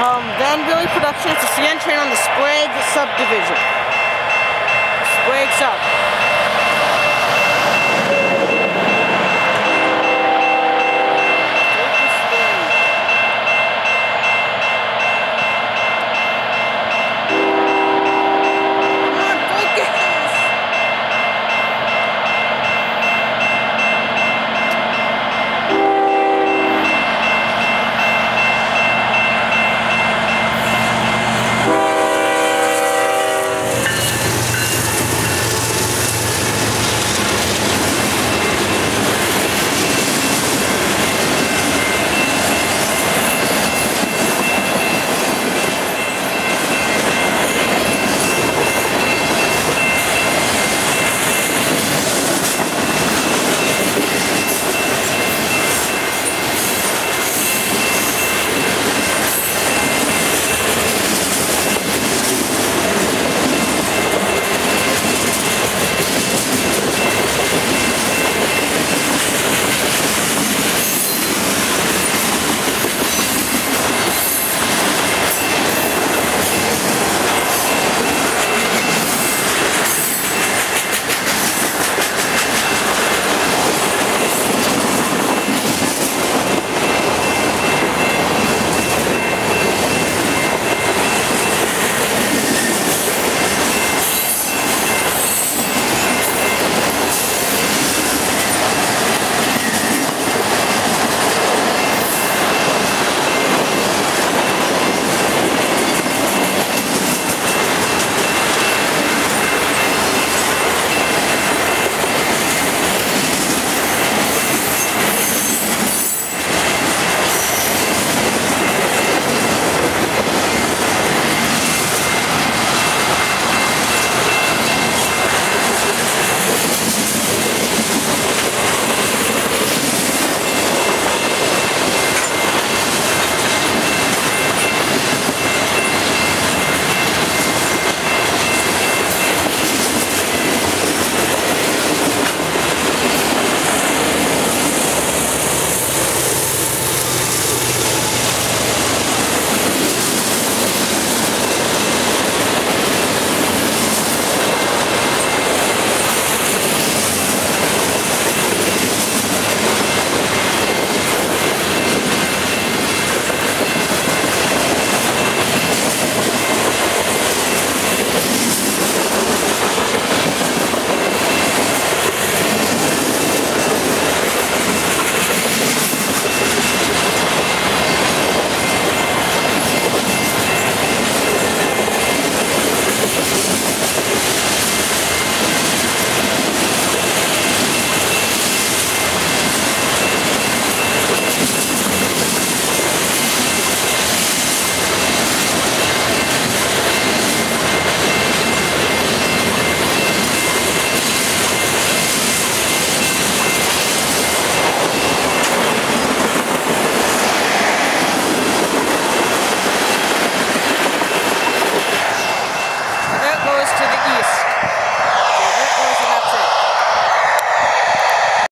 Um, Van Billy Productions, the CN train on the Sprague subdivision. Sprague sub.